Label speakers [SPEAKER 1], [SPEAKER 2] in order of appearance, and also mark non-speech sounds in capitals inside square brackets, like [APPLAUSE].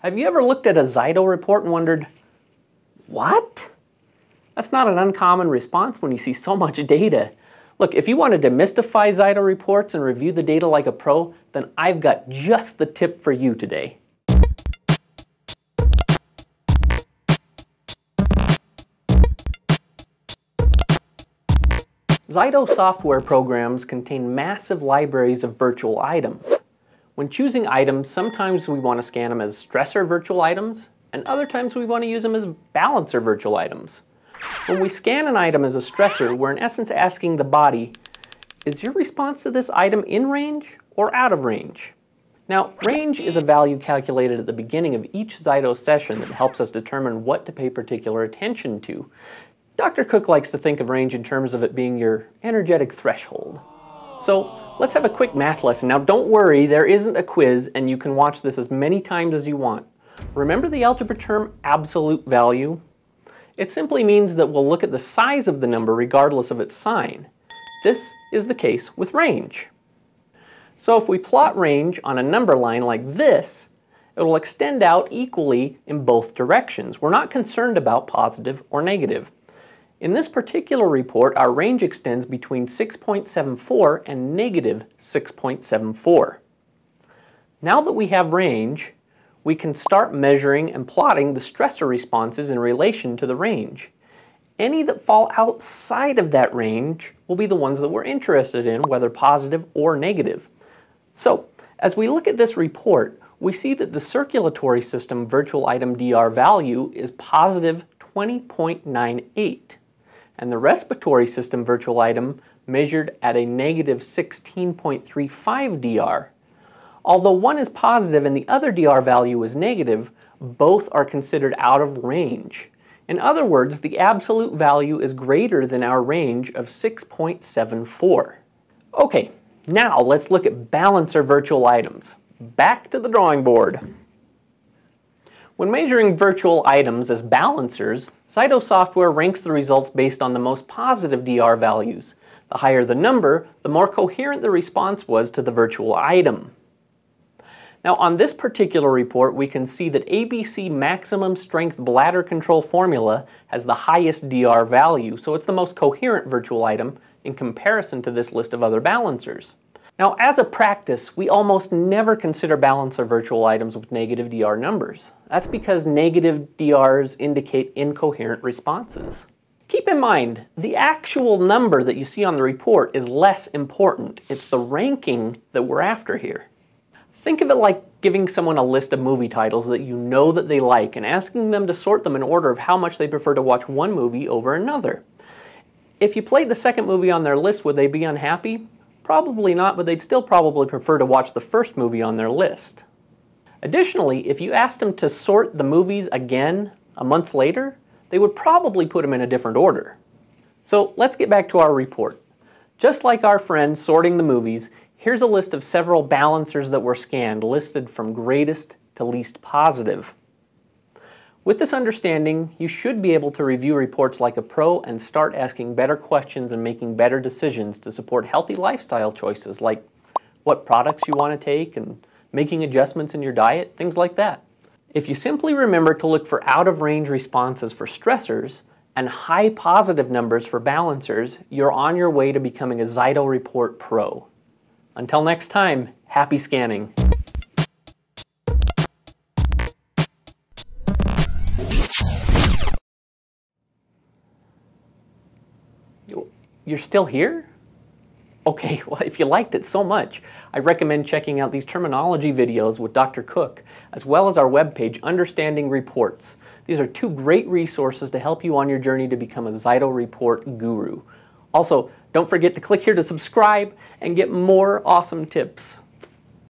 [SPEAKER 1] Have you ever looked at a Zyto report and wondered, what? That's not an uncommon response when you see so much data. Look, if you want to demystify Zyto reports and review the data like a pro, then I've got just the tip for you today. Zyto software programs contain massive libraries of virtual items. When choosing items, sometimes we want to scan them as stressor virtual items, and other times we want to use them as balancer virtual items. When we scan an item as a stressor, we're in essence asking the body, is your response to this item in range or out of range? Now, range is a value calculated at the beginning of each Zyto session that helps us determine what to pay particular attention to. Dr. Cook likes to think of range in terms of it being your energetic threshold. So let's have a quick math lesson. Now don't worry, there isn't a quiz and you can watch this as many times as you want. Remember the algebra term absolute value? It simply means that we'll look at the size of the number regardless of its sign. This is the case with range. So if we plot range on a number line like this, it will extend out equally in both directions. We're not concerned about positive or negative. In this particular report, our range extends between 6.74 and negative 6.74. Now that we have range, we can start measuring and plotting the stressor responses in relation to the range. Any that fall outside of that range will be the ones that we're interested in, whether positive or negative. So, as we look at this report, we see that the circulatory system virtual item DR value is positive 20.98 and the respiratory system virtual item measured at a negative 16.35 DR. Although one is positive and the other DR value is negative, both are considered out of range. In other words, the absolute value is greater than our range of 6.74. Okay, now let's look at balancer virtual items. Back to the drawing board. When measuring virtual items as balancers, Zyto software ranks the results based on the most positive DR values. The higher the number, the more coherent the response was to the virtual item. Now on this particular report, we can see that ABC maximum strength bladder control formula has the highest DR value, so it's the most coherent virtual item in comparison to this list of other balancers. Now, as a practice, we almost never consider balancer virtual items with negative DR numbers. That's because negative DRs indicate incoherent responses. Keep in mind, the actual number that you see on the report is less important. It's the ranking that we're after here. Think of it like giving someone a list of movie titles that you know that they like and asking them to sort them in order of how much they prefer to watch one movie over another. If you played the second movie on their list, would they be unhappy? Probably not, but they'd still probably prefer to watch the first movie on their list. Additionally, if you asked them to sort the movies again a month later, they would probably put them in a different order. So let's get back to our report. Just like our friend sorting the movies, here's a list of several balancers that were scanned listed from greatest to least positive. With this understanding, you should be able to review reports like a pro and start asking better questions and making better decisions to support healthy lifestyle choices like what products you want to take and making adjustments in your diet, things like that. If you simply remember to look for out-of-range responses for stressors and high positive numbers for balancers, you're on your way to becoming a Zyto Report Pro. Until next time, happy scanning. You're still here? Okay, [LAUGHS] well, if you liked it so much, I recommend checking out these terminology videos with Dr. Cook, as well as our webpage, Understanding Reports. These are two great resources to help you on your journey to become a Zyto Report guru. Also, don't forget to click here to subscribe and get more awesome tips.